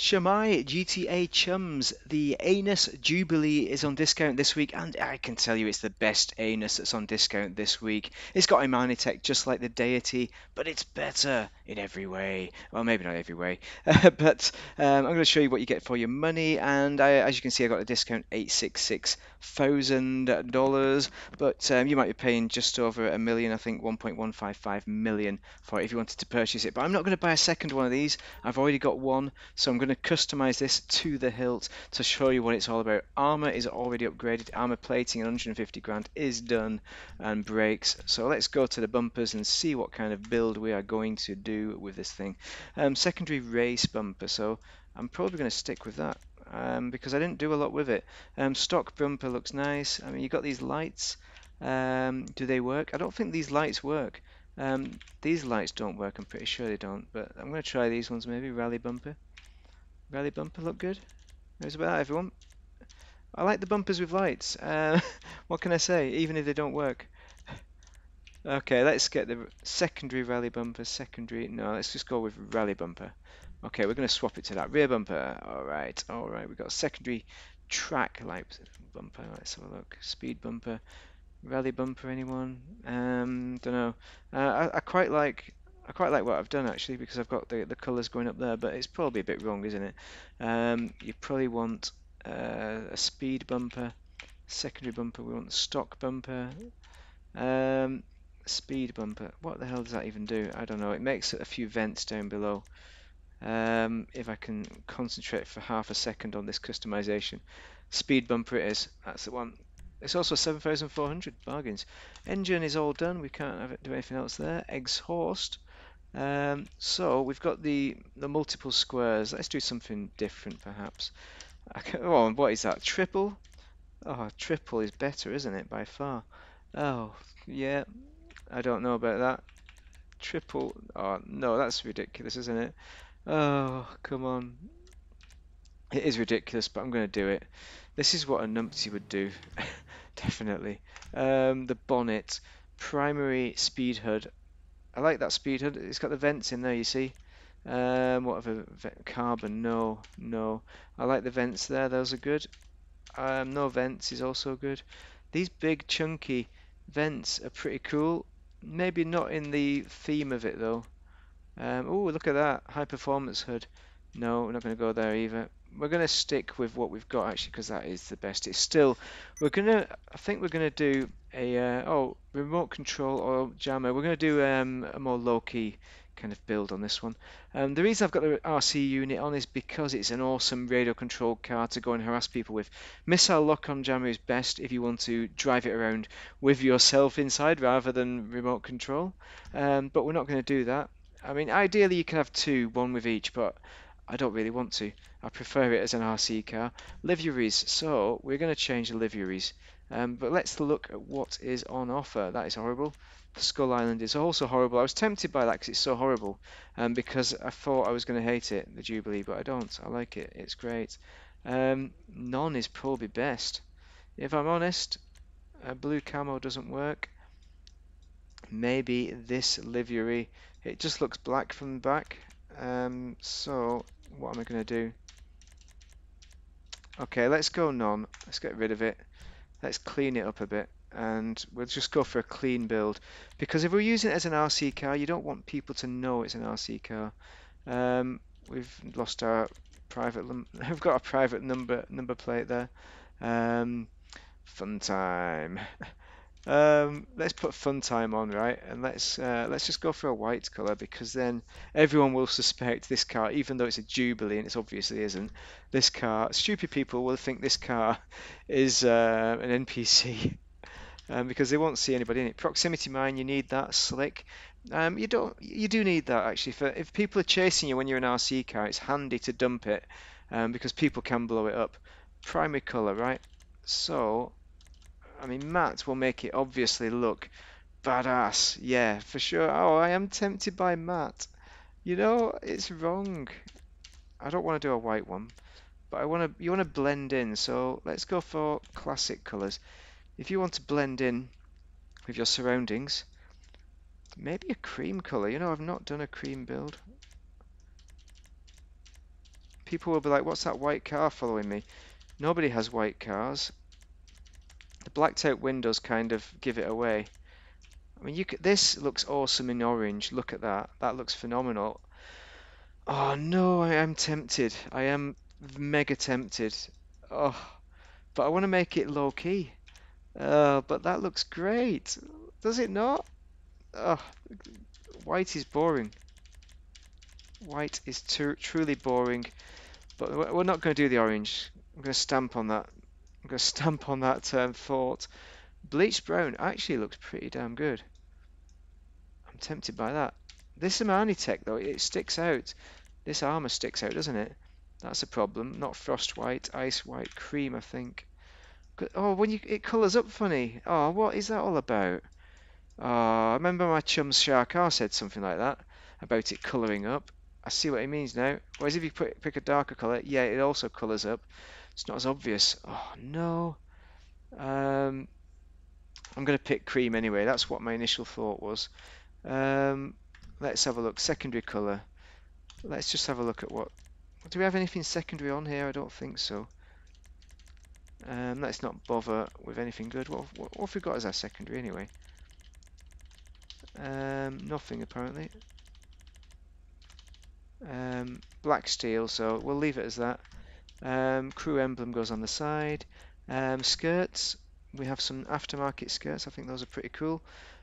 Shamai GTA chums, the Enus Jubilee is on discount this week, and I can tell you it's the best Enus that's on discount this week. It's got Imani tech just like the Deity, but it's better in every way. Well, maybe not every way, but um, I'm going to show you what you get for your money. And I, as you can see, I got a discount eight six six thousand dollars, but um, you might be paying just over a million, I think 1.155 million for it if you wanted to purchase it. But I'm not going to buy a second one of these. I've already got one, so I'm going to customize this to the hilt to show you what it's all about. Armor is already upgraded. Armor plating and 150 grand is done and brakes. So let's go to the bumpers and see what kind of build we are going to do with this thing. Um, secondary race bumper. So I'm probably going to stick with that um, because I didn't do a lot with it. Um, stock bumper looks nice. I mean, you've got these lights. Um, do they work? I don't think these lights work. Um, these lights don't work, I'm pretty sure they don't, but I'm going to try these ones maybe. Rally bumper. Rally bumper look good. There's about everyone. I like the bumpers with lights. Uh, what can I say, even if they don't work? Okay, let's get the secondary rally bumper. Secondary, no, let's just go with rally bumper. Okay, we're going to swap it to that rear bumper. All right, all right. We've got secondary track light bumper. Let's have a look. Speed bumper, rally bumper. Anyone? Um, don't know. Uh, I, I quite like. I quite like what I've done actually because I've got the the colours going up there, but it's probably a bit wrong, isn't it? Um, you probably want uh, a speed bumper, secondary bumper. We want the stock bumper. Um, speed bumper. What the hell does that even do? I don't know. It makes a few vents down below. Um, if I can concentrate for half a second on this customization. Speed bumper it is, that's the one. It's also 7,400 bargains. Engine is all done, we can't do anything else there. Exhaust. Um, so we've got the, the multiple squares. Let's do something different perhaps. oh, what is that? Triple? Oh, triple is better, isn't it, by far? Oh, yeah. I don't know about that. Triple. Oh, no, that's ridiculous, isn't it? Oh, come on. It is ridiculous, but I'm going to do it. This is what a numpty would do. Definitely. Um, the bonnet. Primary speed hood. I like that speed hood. It's got the vents in there, you see. Um, what other carbon? No, no. I like the vents there. Those are good. Um, no vents is also good. These big chunky vents are pretty cool. Maybe not in the theme of it though. Um, oh, look at that. High performance hood. No, we're not going to go there either. We're going to stick with what we've got actually because that is the best. It's still, we're going to, I think we're going to do a, uh, oh, remote control or jammer. We're going to do um, a more low-key kind of build on this one. Um, the reason I've got the RC unit on is because it's an awesome radio controlled car to go and harass people with. Missile lock-on jammer is best if you want to drive it around with yourself inside rather than remote control. Um, but we're not going to do that. I mean, ideally you can have two, one with each, but I don't really want to. I prefer it as an RC car. Liveries, so we're going to change the liveries. Um, but let's look at what is on offer. That is horrible. The Skull Island is also horrible. I was tempted by that because it's so horrible, um, because I thought I was going to hate it, the Jubilee, but I don't. I like it. It's great. Um, none is probably best. If I'm honest, a blue camo doesn't work. Maybe this livery it just looks black from the back. Um, so what am I going to do? Okay, let's go none. Let's get rid of it. Let's clean it up a bit and we'll just go for a clean build because if we're using it as an RC car you don't want people to know it's an RC car um, we've lost our private we've got a private number number plate there um, fun time Um, let's put fun time on, right? And let's uh, let's just go for a white color because then everyone will suspect this car, even though it's a Jubilee and it obviously isn't. This car, stupid people will think this car is uh, an NPC um, because they won't see anybody in it. Proximity mine, you need that slick. Um, you don't, you do need that actually. For if people are chasing you when you're an RC car, it's handy to dump it um, because people can blow it up. Primary color, right? So I mean, matte will make it obviously look badass. Yeah, for sure. Oh, I am tempted by matte. You know, it's wrong. I don't want to do a white one, but I want to. You want to blend in, so let's go for classic colors. If you want to blend in with your surroundings, maybe a cream color. You know, I've not done a cream build. People will be like, what's that white car following me? Nobody has white cars. The blacked out windows kind of give it away. I mean, you could, this looks awesome in orange. Look at that. That looks phenomenal. Oh no, I am tempted. I am mega tempted. Oh, but I want to make it low key. Uh, but that looks great. Does it not? Oh, white is boring. White is truly boring. But we're not going to do the orange. I'm going to stamp on that. I'm going to stamp on that um, thought. Bleached brown actually looks pretty damn good. I'm tempted by that. This Imani Tech though, it sticks out. This armor sticks out, doesn't it? That's a problem. Not frost white, ice white, cream, I think. Oh, when you it colours up funny. Oh, what is that all about? Oh, I remember my chum Sharkar said something like that about it colouring up. I see what he means now. Whereas if you put, pick a darker colour, yeah, it also colours up. It's not as obvious. Oh, no. Um, I'm going to pick cream anyway. That's what my initial thought was. Um, let's have a look. Secondary colour. Let's just have a look at what... Do we have anything secondary on here? I don't think so. Um, let's not bother with anything good. What, what, what have we got as our secondary anyway? Um, nothing apparently. Um, black steel, so we'll leave it as that. Um, crew emblem goes on the side. Um, skirts, we have some aftermarket skirts. I think those are pretty cool.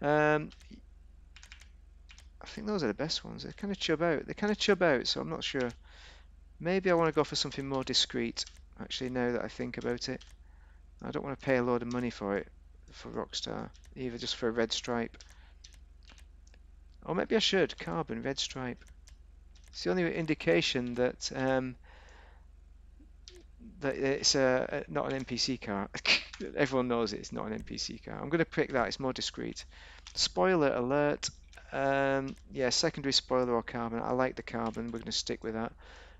Um, I think those are the best ones. They kind of chub out. They kind of chub out, so I'm not sure. Maybe I want to go for something more discreet. Actually, now that I think about it, I don't want to pay a load of money for it for Rockstar, either just for a red stripe. Or maybe I should carbon red stripe. It's the only indication that um, that it's a, not an NPC car. Everyone knows it's not an NPC car. I'm going to pick that. It's more discreet. Spoiler alert. Um, yeah, secondary spoiler or carbon. I like the carbon. We're going to stick with that.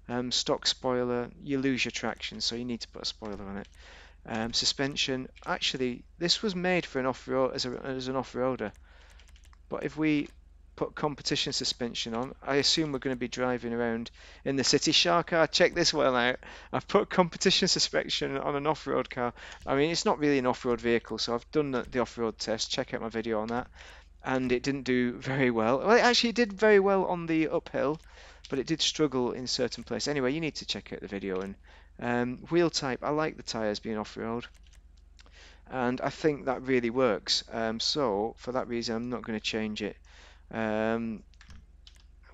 Um, stock spoiler, you lose your traction, so you need to put a spoiler on it. Um, suspension. Actually, this was made for an off-road as, as an off-roader. But if we put competition suspension on. I assume we're going to be driving around in the city. Sharkar, check this one out. I've put competition suspension on an off-road car. I mean, it's not really an off-road vehicle, so I've done the off-road test. Check out my video on that. And it didn't do very well. Well, it actually did very well on the uphill, but it did struggle in certain places. Anyway, you need to check out the video. And um, wheel type, I like the tyres being off-road and I think that really works. Um, so for that reason, I'm not going to change it. Um,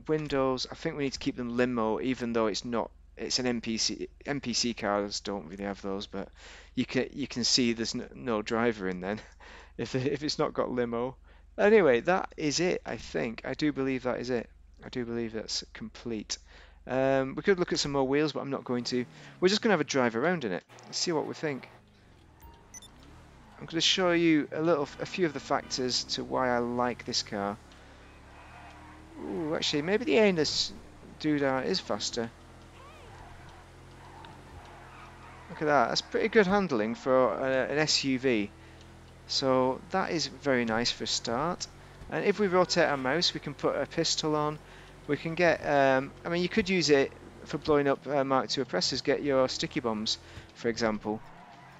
Windows, I think we need to keep them limo, even though it's not. It's an NPC. NPC cars don't really have those, but you can you can see there's no, no driver in then, if if it's not got limo. Anyway, that is it. I think I do believe that is it. I do believe that's complete. Um, we could look at some more wheels, but I'm not going to. We're just going to have a drive around in it. See what we think. I'm going to show you a little, a few of the factors to why I like this car. Actually, maybe the Enus Doodah is faster. Look at that. That's pretty good handling for uh, an SUV. So that is very nice for a start. And if we rotate our mouse, we can put a pistol on. We can get, um, I mean, you could use it for blowing up uh, Mark II oppressors, get your sticky bombs, for example.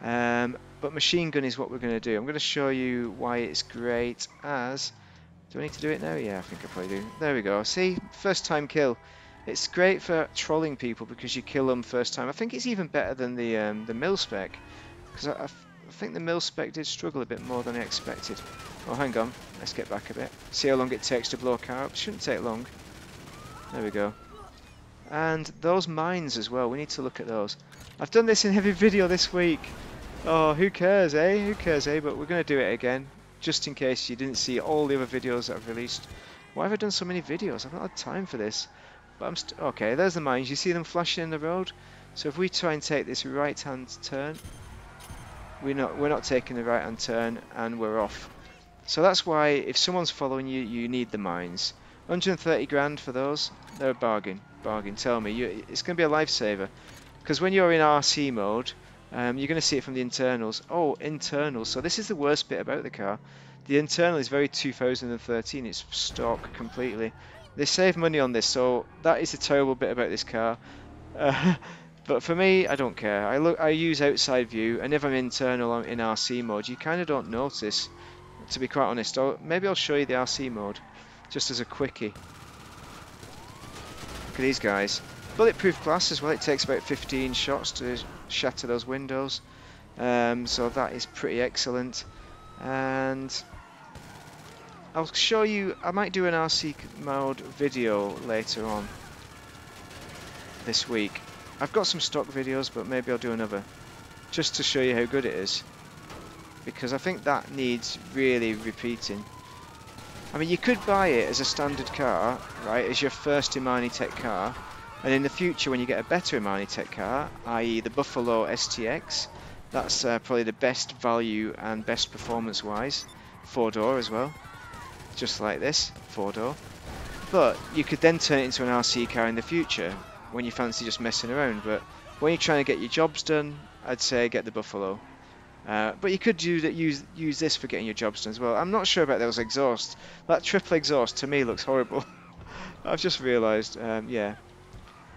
Um, but machine gun is what we're going to do. I'm going to show you why it's great as do I need to do it now? Yeah, I think I probably do. There we go. See? First time kill. It's great for trolling people because you kill them first time. I think it's even better than the um, the mil spec because I, I, think the mil spec did struggle a bit more than I expected. Oh, hang on. Let's get back a bit. See how long it takes to blow a car up. Shouldn't take long. There we go. And those mines as well. We need to look at those. I've done this in every video this week. Oh, who cares, eh? Who cares, eh? But we're going to do it again just in case you didn't see all the other videos that I've released. Why have I done so many videos? I've not had time for this. But I'm okay, there's the mines. You see them flashing in the road? So if we try and take this right-hand turn, we're not we're not taking the right-hand turn and we're off. So that's why if someone's following you, you need the mines. 130 grand for those, they're a bargain. Bargain. Tell me, you, it's going to be a lifesaver. Because when you're in RC mode, um, you're going to see it from the internals. Oh, internals. So this is the worst bit about the car. The internal is very 2013. It's stock completely. They save money on this, so that is the terrible bit about this car. Uh, but for me, I don't care. I look, I use outside view, and if I'm internal in RC mode, you kind of don't notice, to be quite honest. Or maybe I'll show you the RC mode, just as a quickie. Look at these guys. Bulletproof glass as well. It takes about 15 shots to shatter those windows, um, so that is pretty excellent. And I'll show you. I might do an RC mode video later on this week. I've got some stock videos, but maybe I'll do another, just to show you how good it is. Because I think that needs really repeating. I mean, you could buy it as a standard car, right, as your first Imani Tech car, and in the future when you get a better Imani Tech car, i.e. the Buffalo STX, that's uh, probably the best value and best performance-wise, four-door as well, just like this, four-door. But you could then turn it into an RC car in the future, when you fancy just messing around. But when you're trying to get your jobs done, I'd say get the Buffalo. Uh, but you could use, use use this for getting your jobs done as well. I'm not sure about those exhausts. That triple exhaust to me looks horrible. I've just realised. Um, yeah.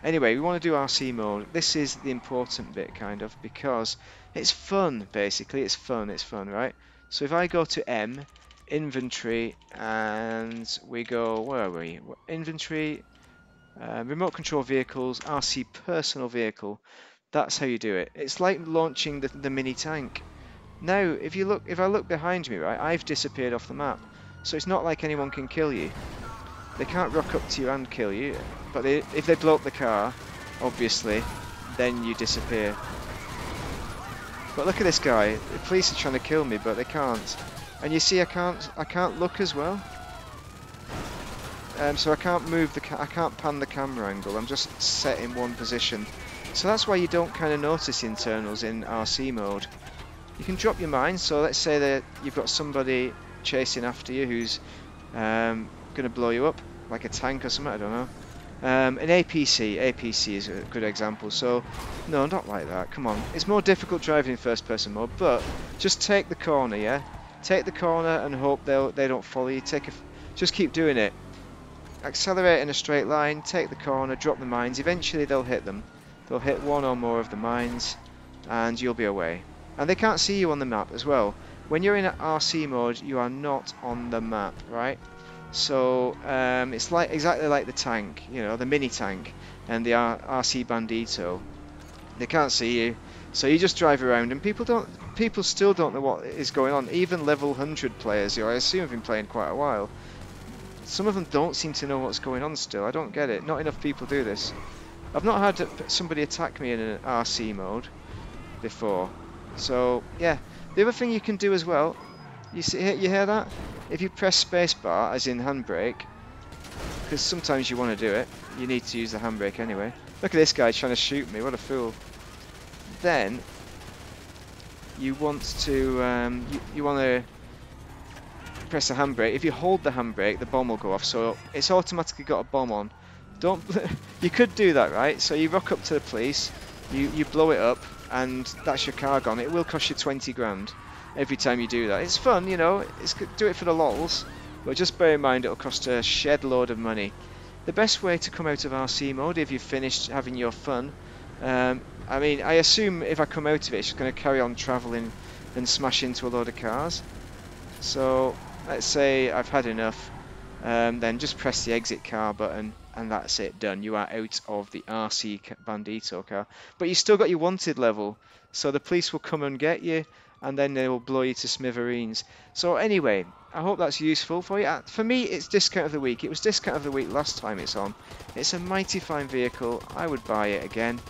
Anyway, we want to do RC mode. This is the important bit, kind of, because it's fun. Basically, it's fun. It's fun, right? So if I go to M, inventory, and we go where are we? Inventory, uh, remote control vehicles, RC personal vehicle. That's how you do it. It's like launching the, the mini tank. Now, if you look, if I look behind me, right, I've disappeared off the map. So it's not like anyone can kill you. They can't rock up to you and kill you. But they, if they blow up the car, obviously, then you disappear. But look at this guy. The police are trying to kill me, but they can't. And you see, I can't, I can't look as well. Um, so I can't move the, I can't pan the camera angle. I'm just set in one position. So that's why you don't kind of notice internals in RC mode. You can drop your mines. So let's say that you've got somebody chasing after you who's um, going to blow you up, like a tank or something. I don't know. Um, an APC, APC is a good example. So, no, not like that. Come on, it's more difficult driving in first-person mode. But just take the corner, yeah. Take the corner and hope they they don't follow you. Take a, just keep doing it accelerate in a straight line, take the corner, drop the mines. Eventually they'll hit them. They'll hit one or more of the mines and you'll be away. And they can't see you on the map as well. When you're in RC mode, you are not on the map, right? So um, it's like exactly like the tank, you know, the mini tank and the R RC Bandito. They can't see you, so you just drive around, and people don't, people still don't know what is going on. Even level 100 players, who I assume have been playing quite a while, some of them don't seem to know what's going on still. I don't get it. Not enough people do this. I've not had somebody attack me in an RC mode before. So, yeah. The other thing you can do as well, you see, you hear that? If you press spacebar, as in handbrake, because sometimes you want to do it, you need to use the handbrake anyway. Look at this guy trying to shoot me, what a fool. Then, you want to, um, you, you want to press the handbrake, if you hold the handbrake, the bomb will go off. So it's automatically got a bomb on. Don't. you could do that, right? So you rock up to the police, you you blow it up, and that's your car gone. It will cost you 20 grand every time you do that. It's fun, you know. It's do it for the lols, but just bear in mind it'll cost a shed load of money. The best way to come out of RC mode if you've finished having your fun. Um, I mean, I assume if I come out of it, it's going to carry on travelling and smash into a load of cars. So let's say I've had enough, um, then just press the exit car button and that's it, done. You are out of the RC Bandito car. But you still got your wanted level, so the police will come and get you and then they will blow you to smithereens. So anyway, I hope that's useful for you. Uh, for me, it's discount of the week. It was discount of the week last time it's on. It's a mighty fine vehicle. I would buy it again.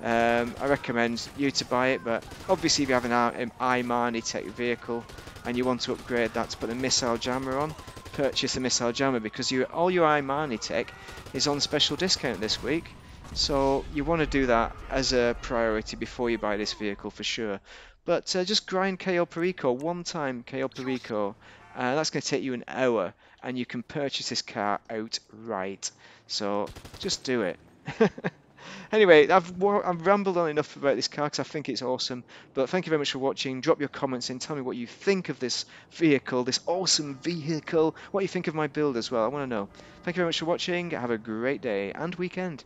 Um, I recommend you to buy it, but obviously if you have an Imani Tech vehicle, and you want to upgrade that to put a missile jammer on, purchase a missile jammer because you, all your Imani tech is on special discount this week. So you want to do that as a priority before you buy this vehicle for sure. But uh, just grind Cayo Perico, one time Cayo Perico. Uh, that's going to take you an hour and you can purchase this car outright. So just do it. Anyway, I've, I've rambled on enough about this car because I think it's awesome. But thank you very much for watching. Drop your comments in. Tell me what you think of this vehicle, this awesome vehicle. What you think of my build as well. I want to know. Thank you very much for watching. Have a great day and weekend.